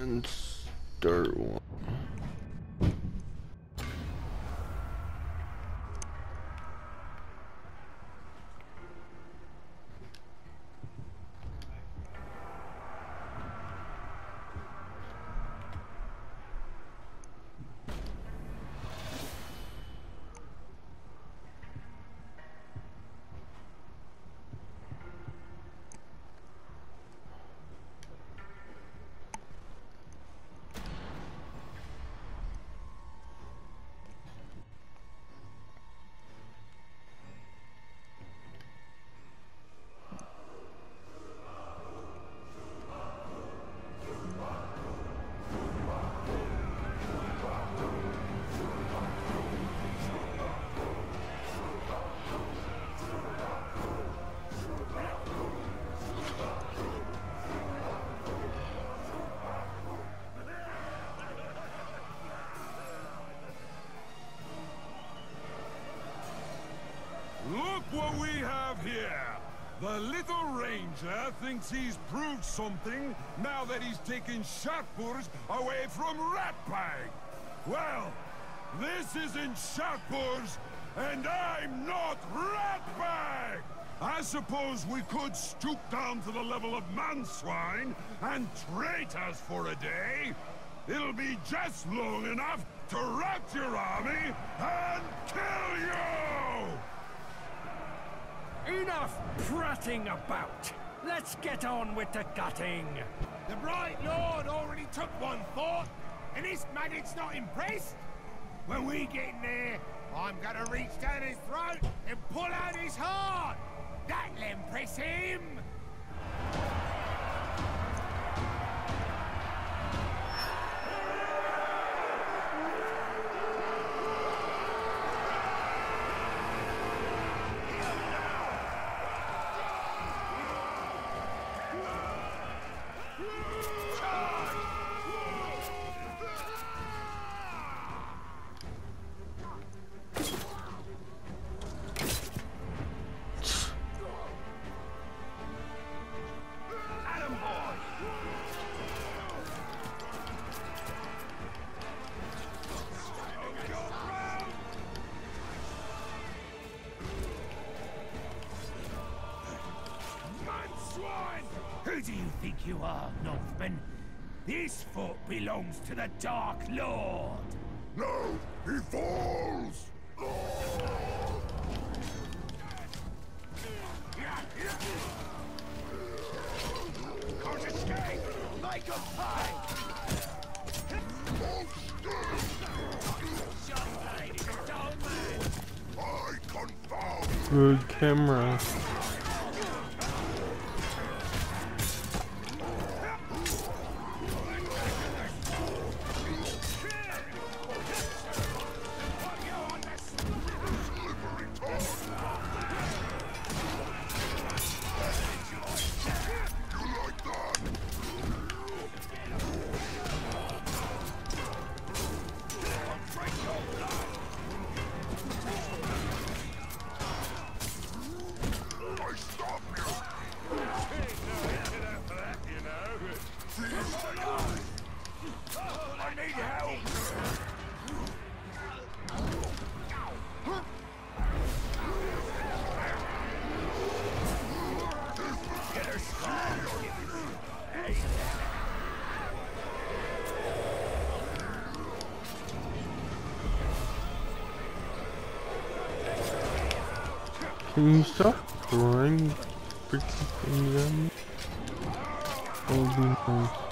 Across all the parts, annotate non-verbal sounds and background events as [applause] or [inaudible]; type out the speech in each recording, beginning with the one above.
and start one. Thinks he's proved something now that he's taken Shadowpurs away from Ratbag. Well, this isn't Shadowpurs, and I'm not Ratbag! I suppose we could stoop down to the level of manswine and traitors for a day. It'll be just long enough to rat your army and kill you! Enough prating about! Let's get on with the gutting! The Bright Lord already took one thought, and this maggot's not impressed. When we get in there, I'm gonna reach down his throat and pull out his heart. That'll impress him. To the Dark Lord. No, he falls! Can't escape! Make a pay! I confound! Good camera. Can you stop crying? Freaking them. Oh,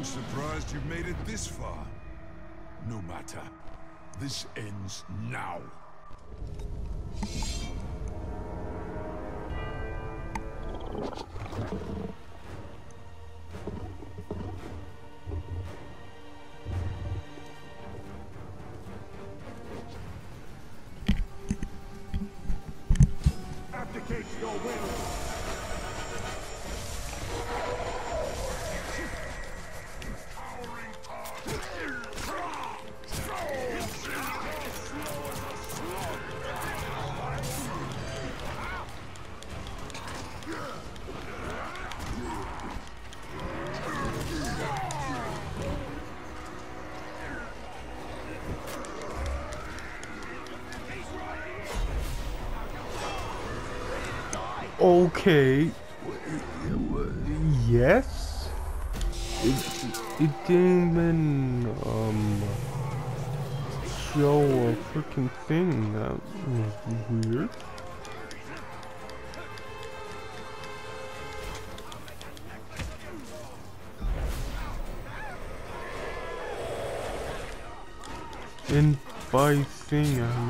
I'm surprised you've made it this far. No matter. This ends now. Okay. Yes. It it didn't even um show a freaking thing. That was weird. And by thing I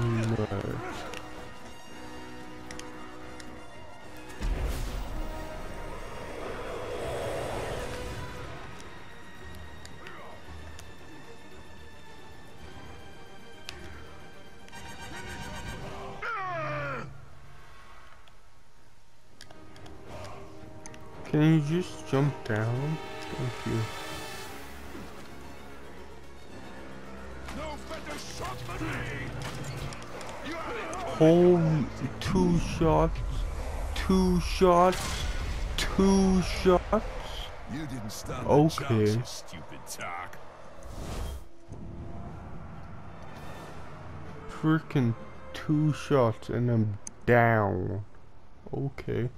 Can you just jump down? Thank you. No better shot than me! Holy, two shots, two shots, two shots. You didn't stand Okay. a chance, stupid tark. Freaking two shots and I'm down. Okay.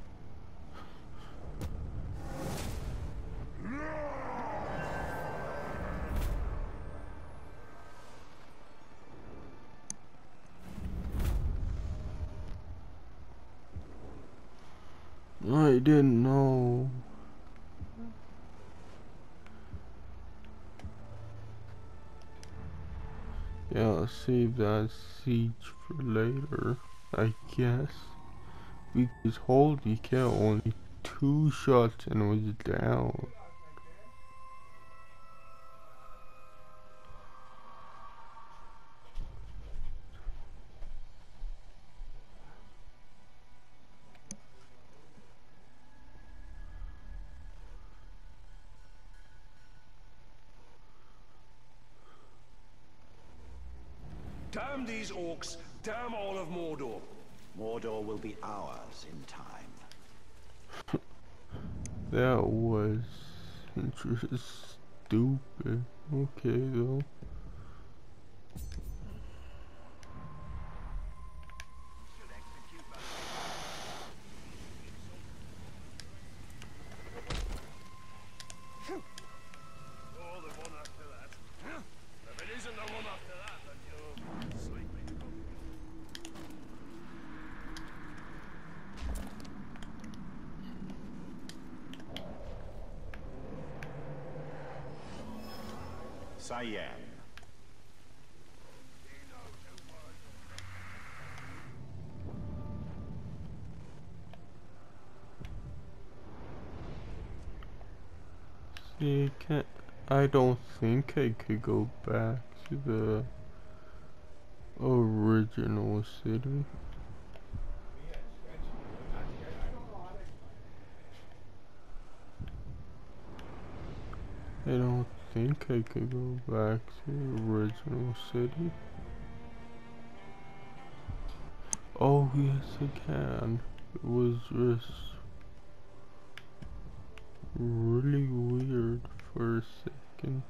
Didn't know. Yeah, I'll save that siege for later, I guess. Because holy cow, only two shots and was down. Damn these orcs, damn all of Mordor. Mordor will be ours in time. That was stupid. Okay though. Oh, the one after that. If it isn't the one after that, then you're sleeping. Cyan. See, can I don't think I could go back to the original city. I don't think I could go back to the original city. Oh yes I can. It was just really weird for a second.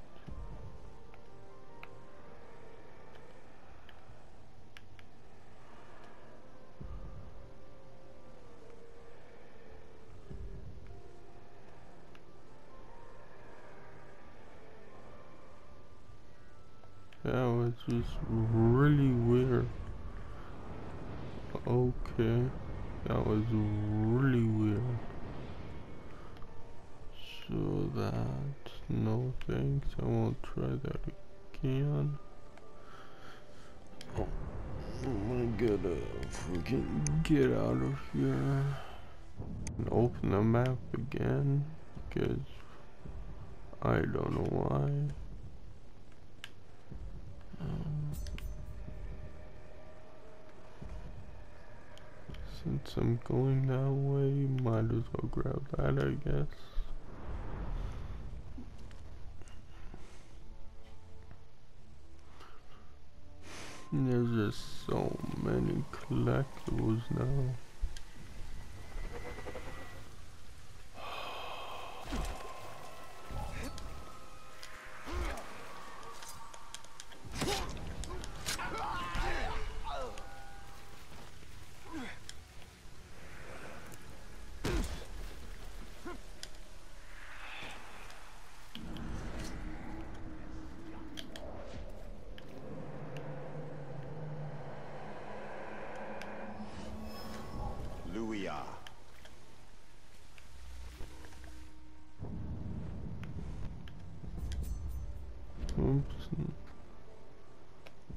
Was really weird. Okay. That was really weird. So that's No thanks, I won't try that again. Oh, I'm gonna freaking get out of here and open the map again because I don't know why. Since I'm going that way, might as well grab that, I guess. There's just so many collectibles now. Luia. Oops.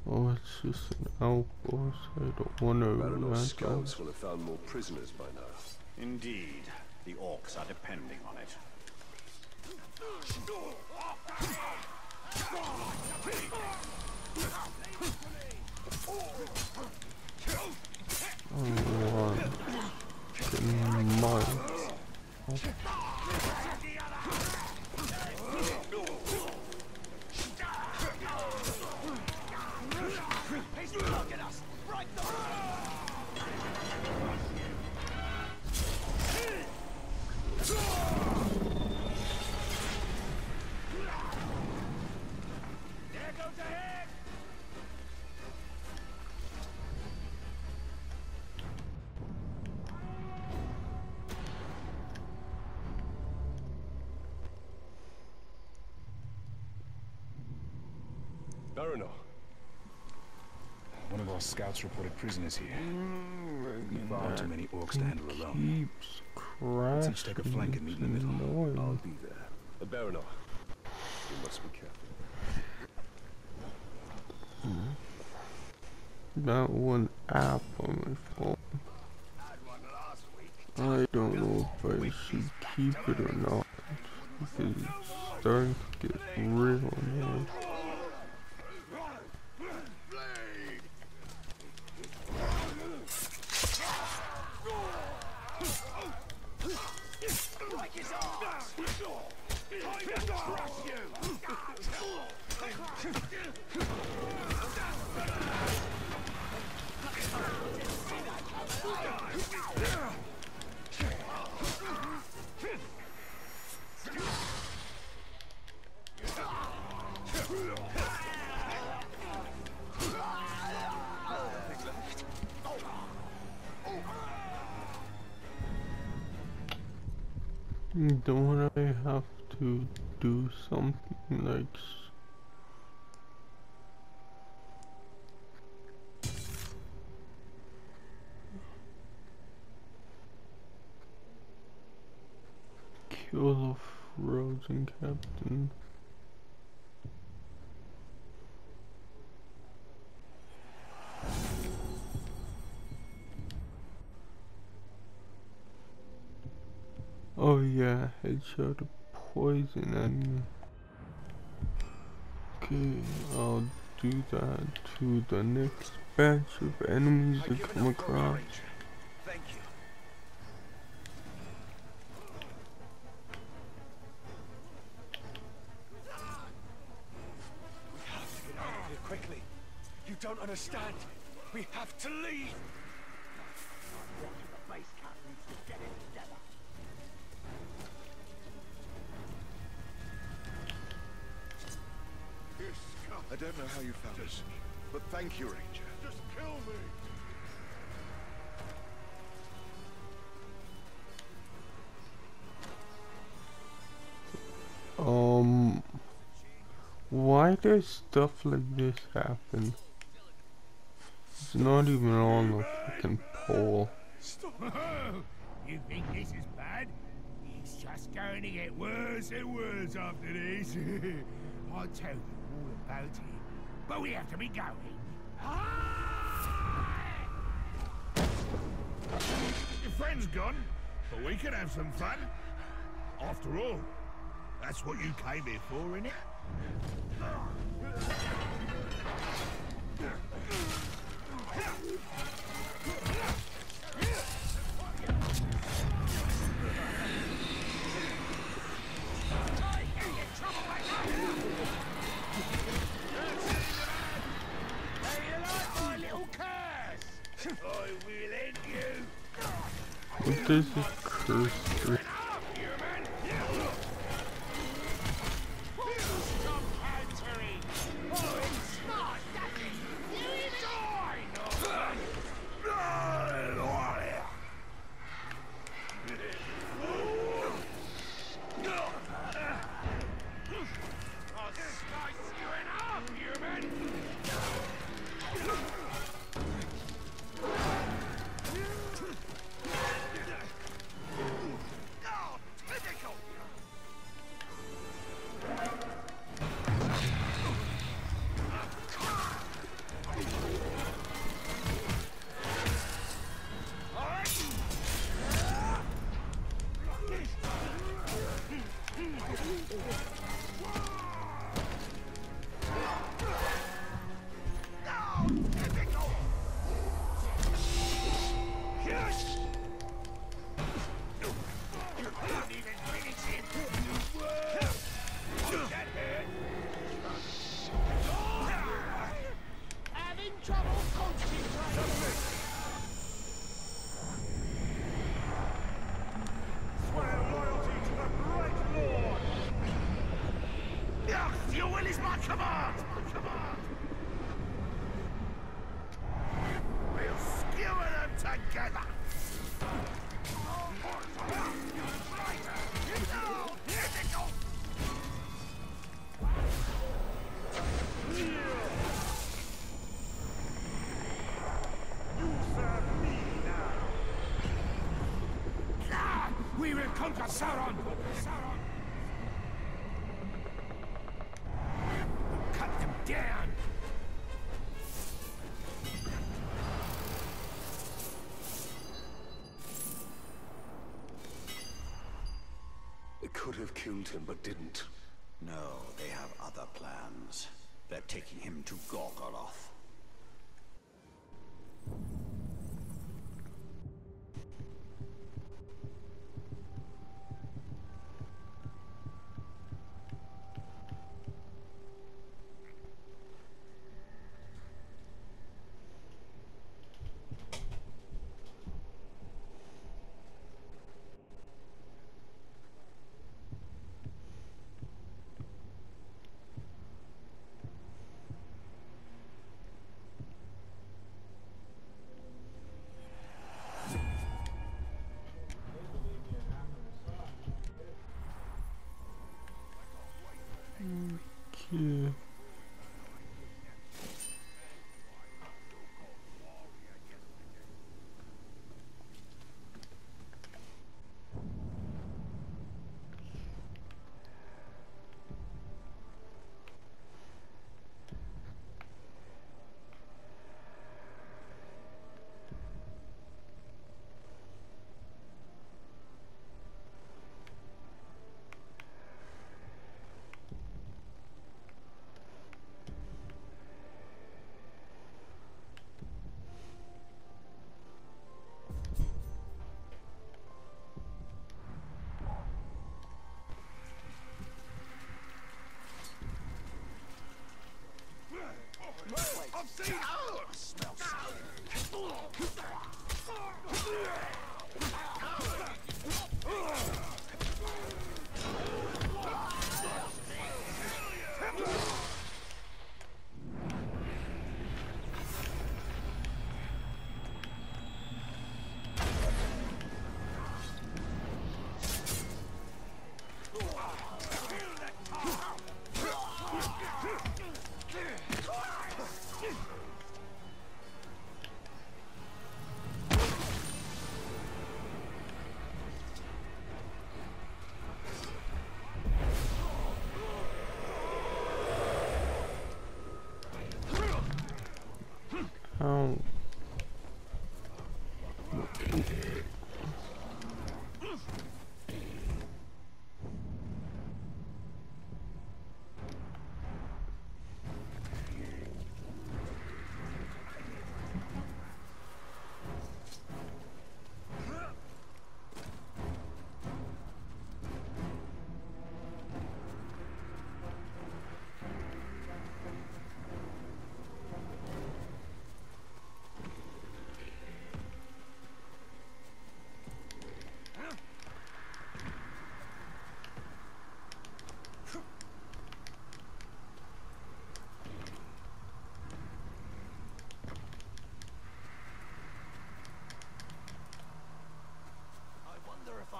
Oh, it's just an outpost. I don't want to Baronos that. scouts will have found more prisoners by now. Indeed, the orcs are depending on it. Oh, Get mine. There Baranor, One of our scouts reported prisoners here. Far too many orcs to handle alone. Keeps crashing. Let's take a flank and meet in the middle. Annoying. I'll be there. Uh, Baranor, you must be careful. That one app on my phone. I don't know if I should keep it or not. Because it's starting to get real now. Kill the frozen captain? Oh yeah, headshot poison enemy. Okay, I'll do that to the next batch of enemies that come across. Understand. We have to leave. The base camp needs to get it together. I don't know how you found us, but thank you, Ranger. Just kill me! Um, why does stuff like this happen? Not even on the fucking pole. You think this is bad? It's just going to get worse and worse after this. [laughs] I'll tell you all about it, but we have to be going. Your friend's gone, but we can have some fun. After all, that's what you came here for, innit? What does a curse conquer Sauron! Sauron! We'll cut them down! They could have killed him, but didn't. No, they have other plans. They're taking him to Gorgoroth. I've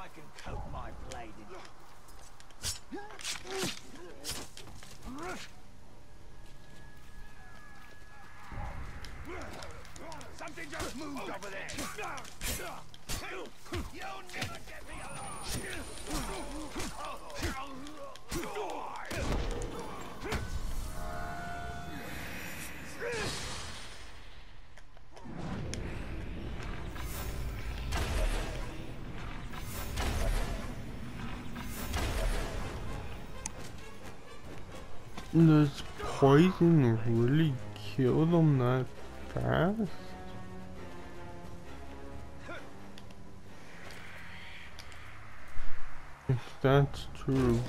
I can coat my blade in Something just moved over there. You'll never get poison really kill them that fast? If that's true,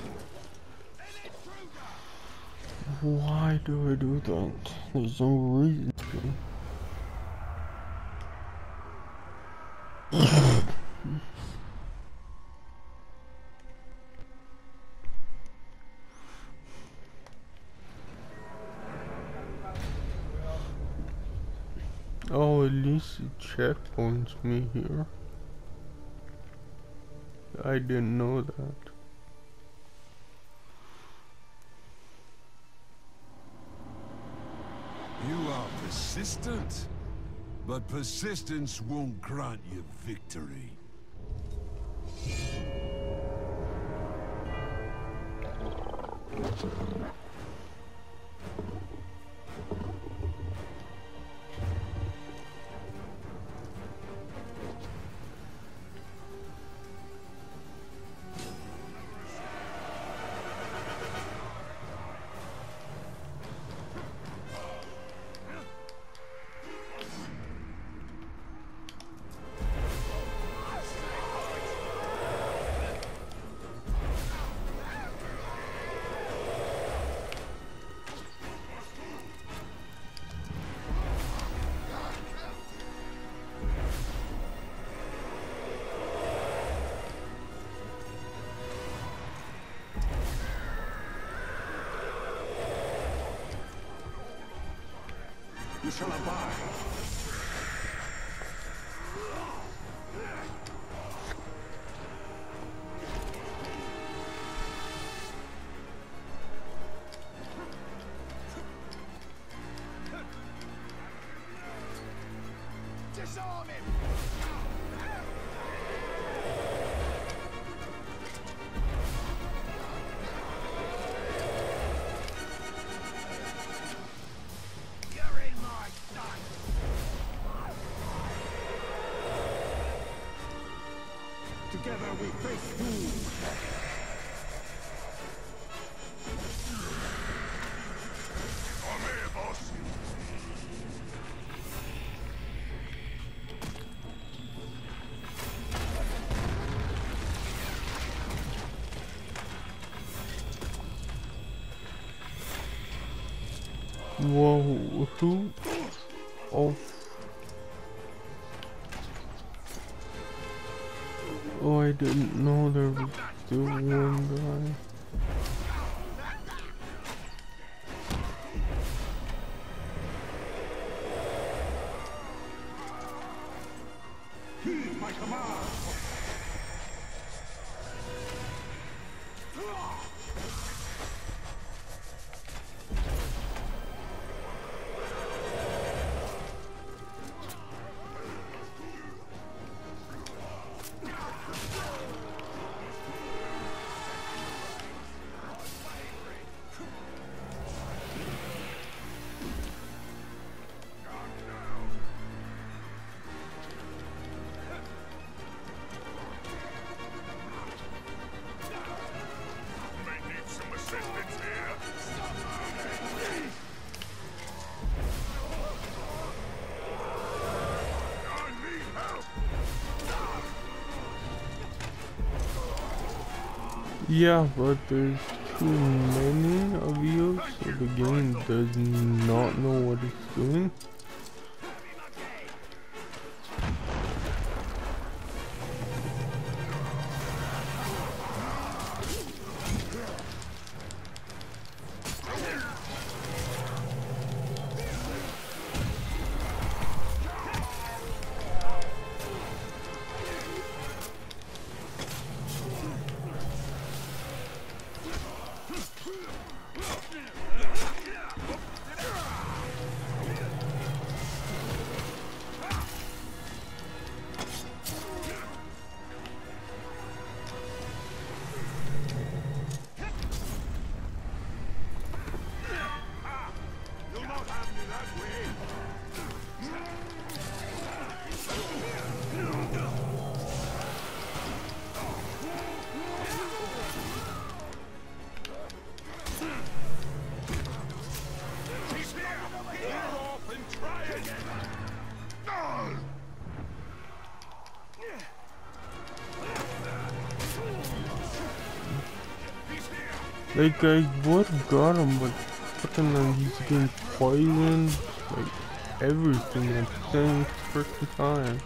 why do I do that? There's no reason to. Oh, at least it checkpoints me here. I didn't know that. You are persistent, but persistence won't grant you victory. Together we face doom. Didn't know there was still one guy. Heed my command. Yeah, but there's too many of you, so the game does not know what it's doing. Like, I would've got him, but fucking uh, he's getting poisoned, like, everything at the same freaking time.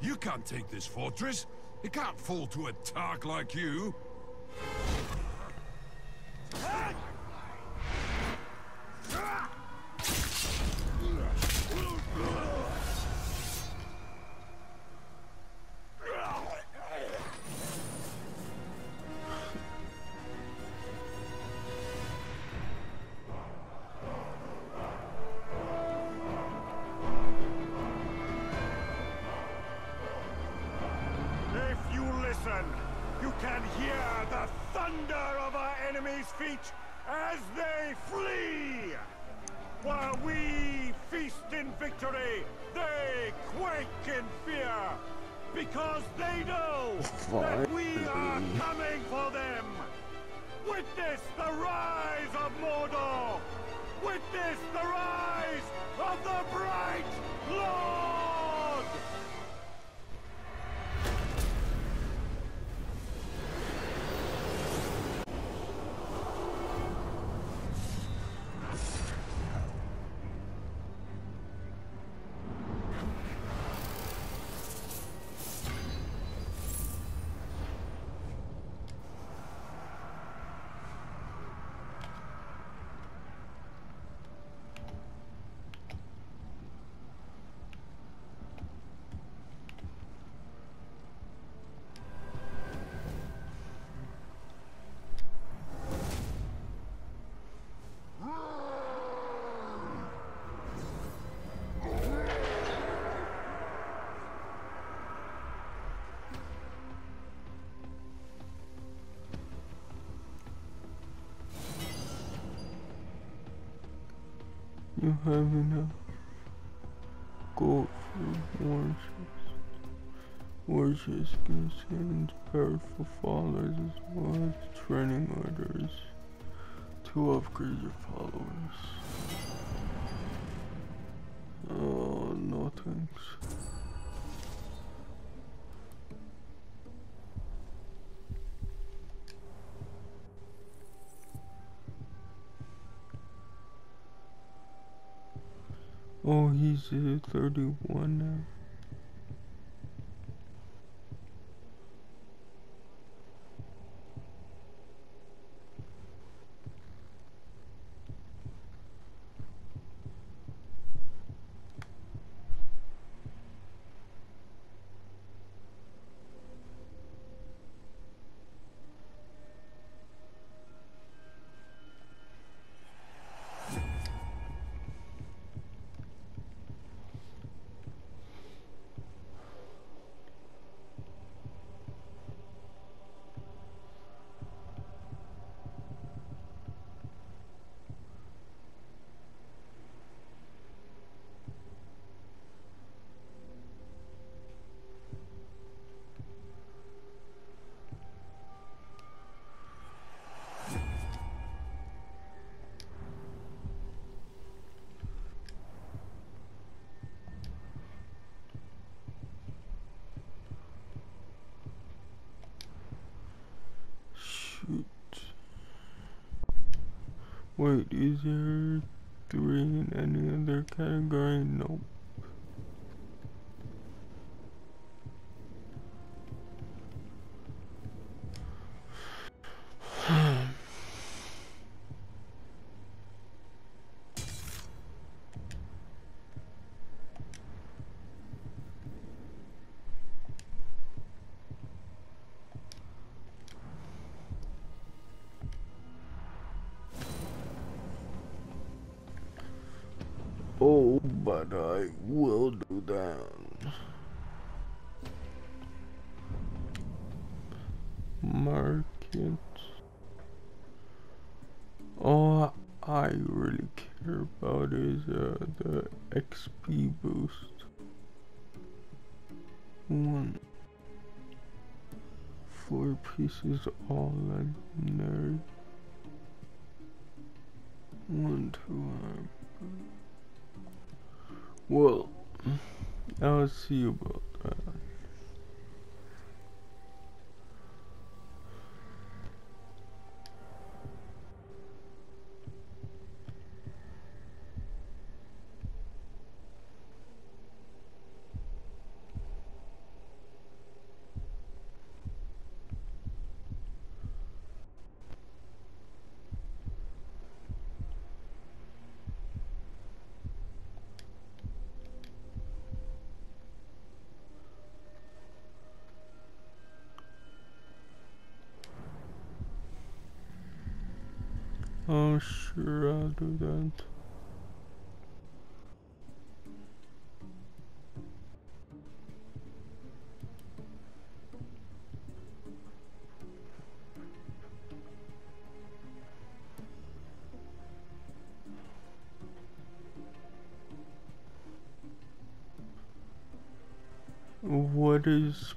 You can't take this fortress. It can't fall to a tark like you. You have enough gold for chest. War chest contains powerful followers as well as training orders to upgrade your followers. Wait, is there three in any other category? Nope. All Oh, sure, I'll do that. What is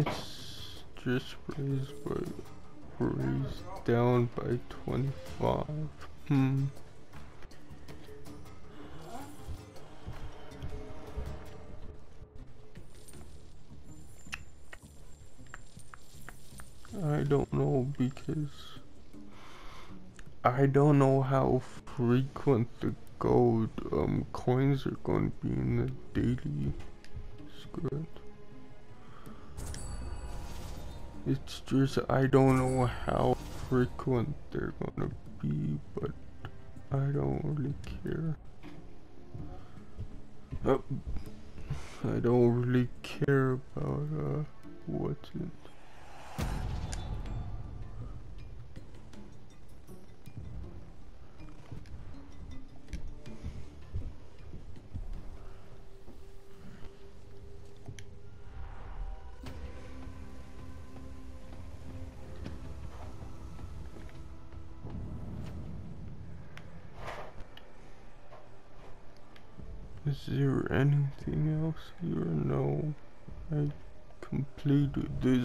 It's just raised by raised down by twenty five. Hmm. I don't know because I don't know how frequent the gold um coins are going to be in the daily script. It's just I don't know how frequent they're gonna be, but I don't really care. Uh, I don't really care about uh what's in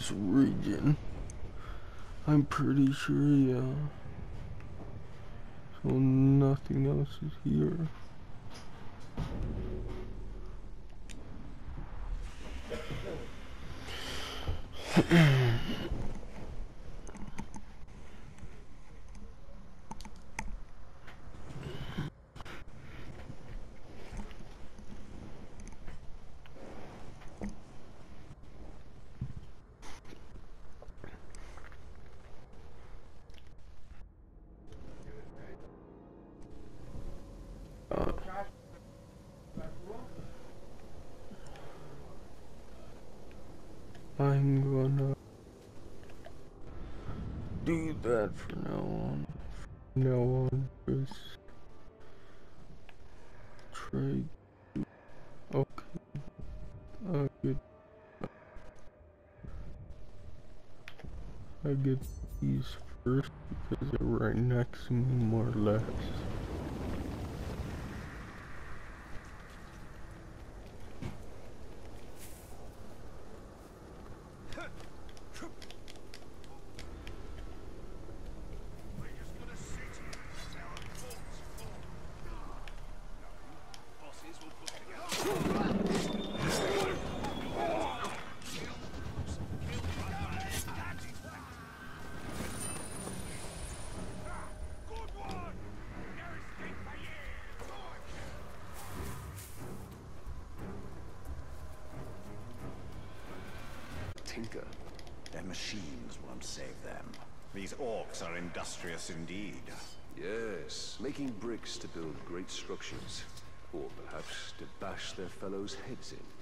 this region. I'm pretty sure, yeah. So nothing else is here. Uh, I'm that for now on. From now on, trade. Okay. I get. I get these first because they're right next to me, more or less. We're just gonna sit here and our thoughts fall. Bosses will put together. Good one! No escape for you! Their machines won't save them. These orcs are industrious indeed. Yes, making bricks to build great structures. Or perhaps to bash their fellows' heads in.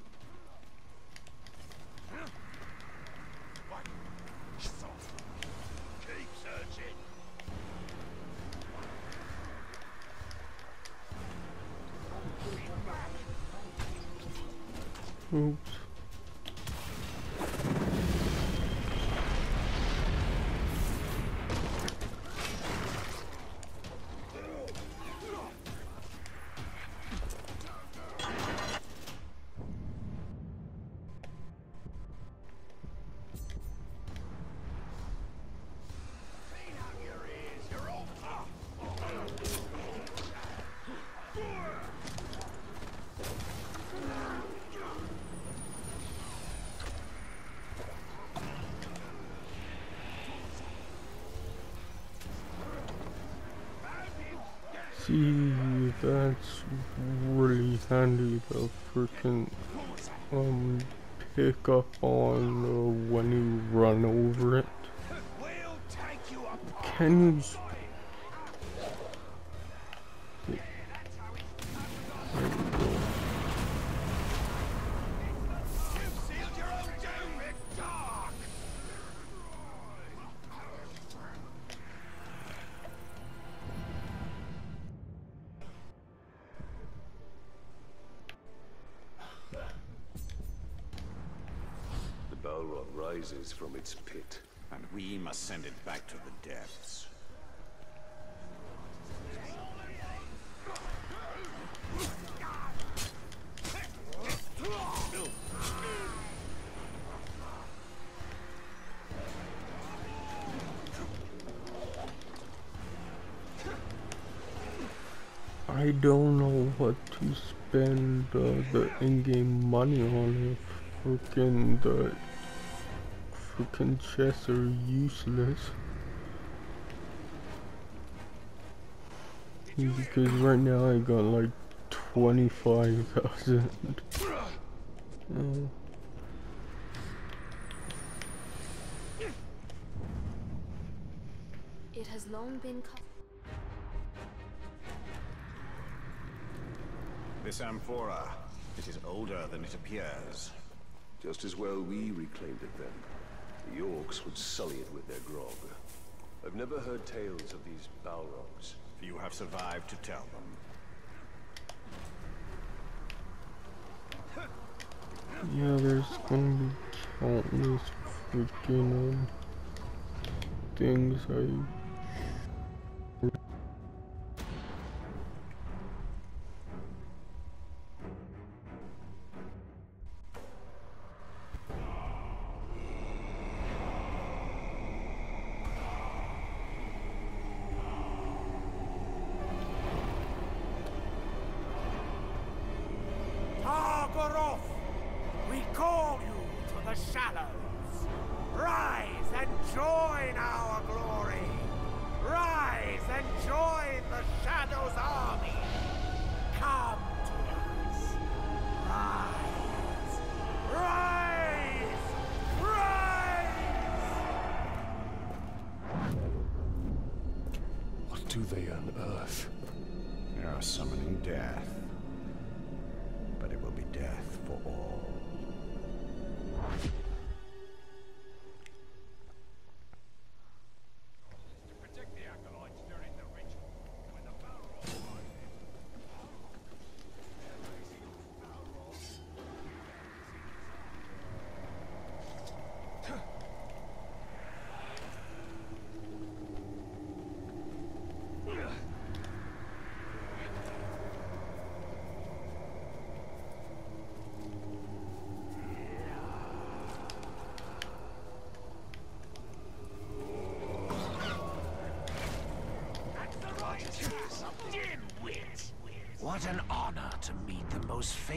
See, that's really handy to freaking um pick up on uh, when you run over it. Can you? To spend uh, the in-game money on if freaking the freaking chests are useless. Because right now I got like 25,000. Oh. It has long been co- This amphora, it is older than it appears. Just as well we reclaimed it then. The orcs would sully it with their grog. I've never heard tales of these Balrogs. You have survived to tell them. Yeah, there's gonna be countless freaking um, things I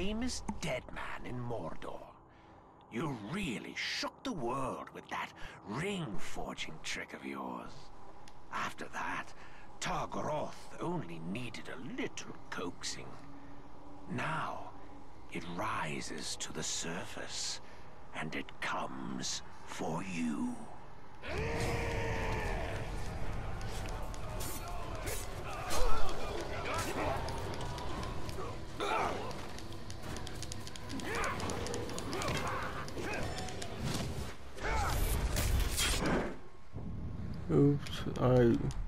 famous dead man in Mordor. You really shook the world with that ring-forging trick of yours. After that, Targoroth only needed a little coaxing. Now, it rises to the surface, and it comes for you. Oops,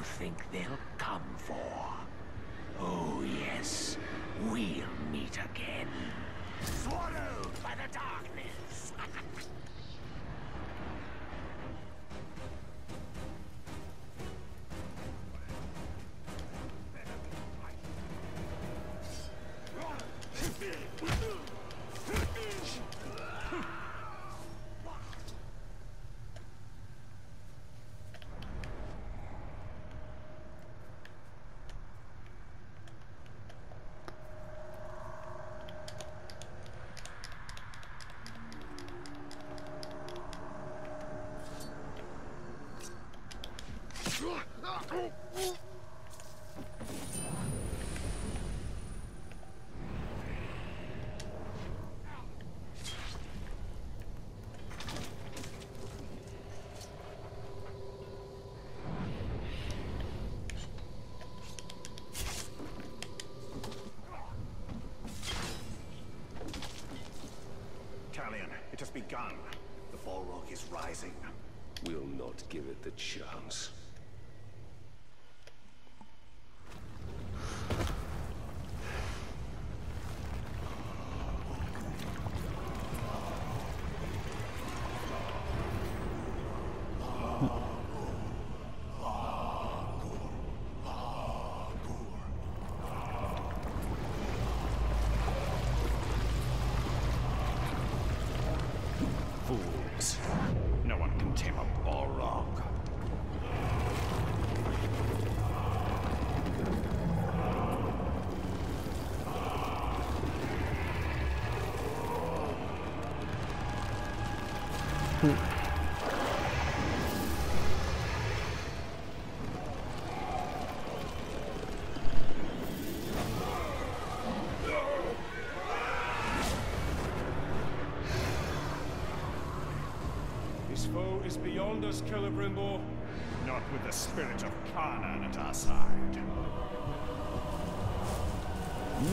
you think they'll come for? Oh yes, we'll meet again. Swallowed it has begun. The Balrog is rising. We'll not give it the chance. Beyond us, Celebrimbor. Not with the spirit of Carnan at our side.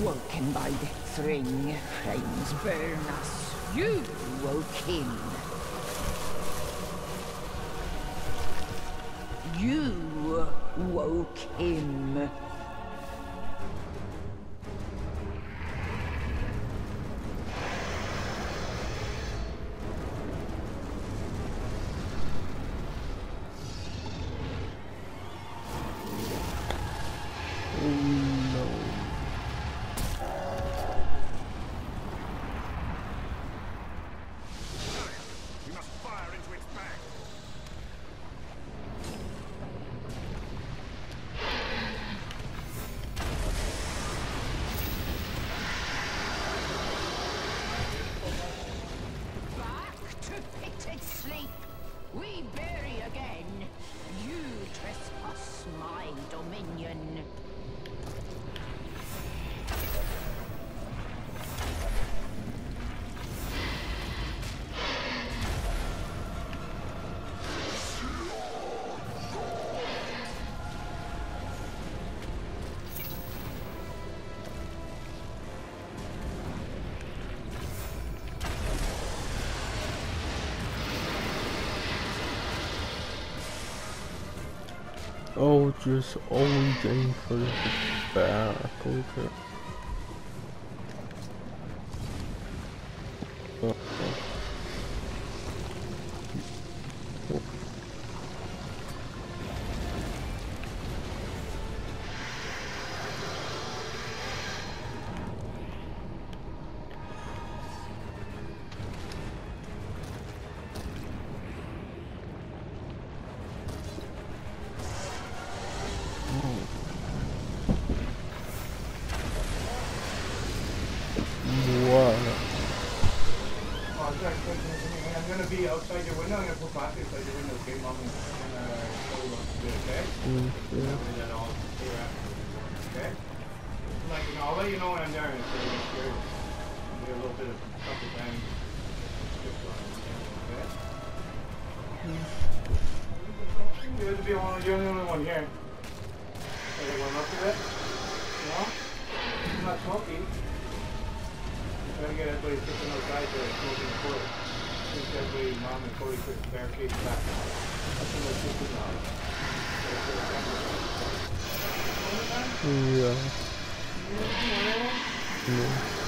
Woken by the Thring, flames burn us. You woke him. Oh, just always aim for the back. I'm gonna be outside your window. I'm gonna put back outside your window, okay, mom? Okay? Mm, yeah. And then I'll see you okay? Like, you know, I'll let you know when I'm there, and so. Maybe a little bit of couple times. Okay? You're the only, you're the only one here. You warm up to? No? I'm not smoking. Trying to get everybody sitting outside there smoking the court. Since everybody, mom and Cody put the barricades back. That's what they're thinking now. Yeah. Yeah.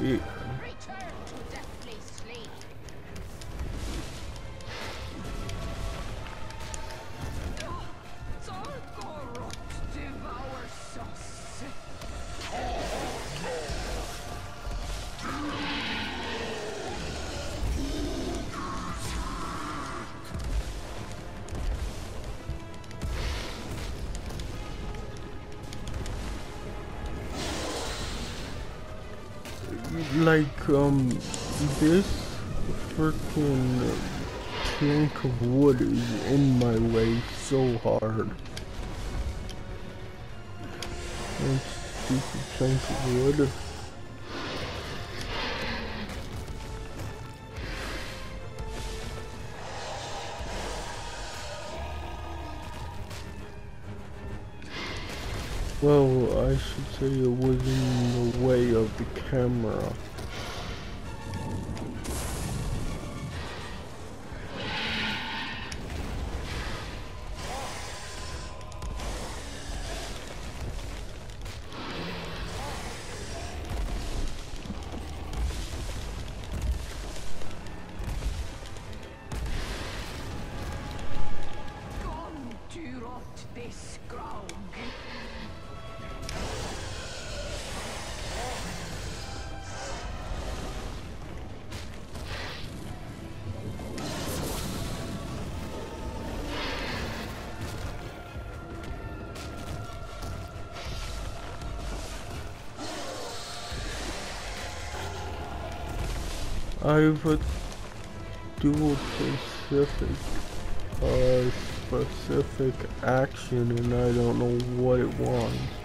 we, um this freaking plank of wood is in my way so hard. That stupid plank of wood. Well, I should say it was in the way of the camera. A dual specific, uh, specific action and I don't know what it wants.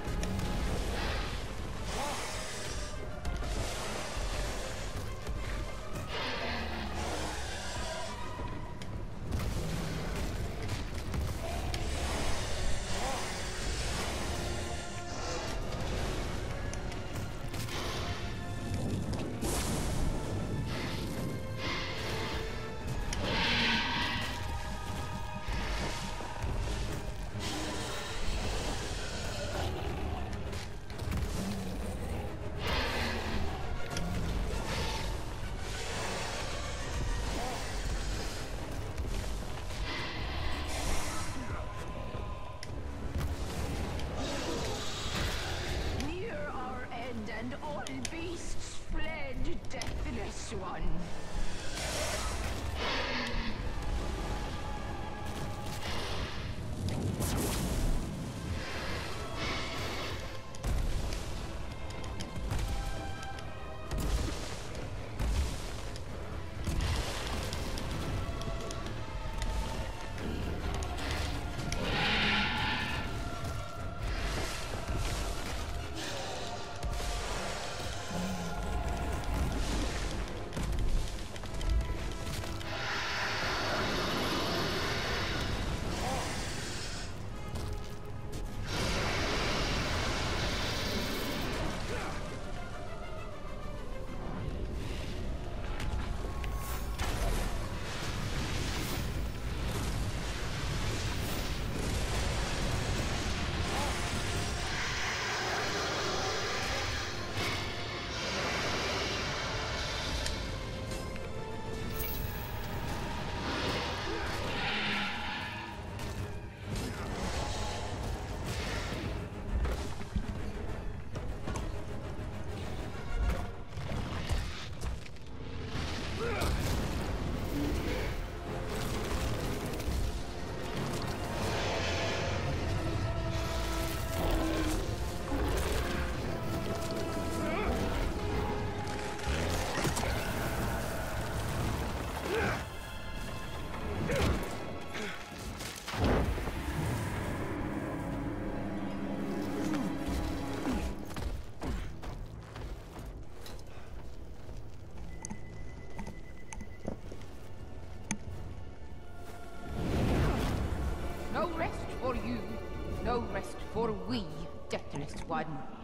We, deathless one.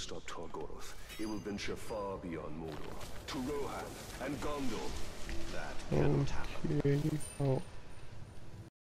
Stop Targoroth, it will venture far beyond Mordor, to Rohan and Gondor. That cannot happen. Oh.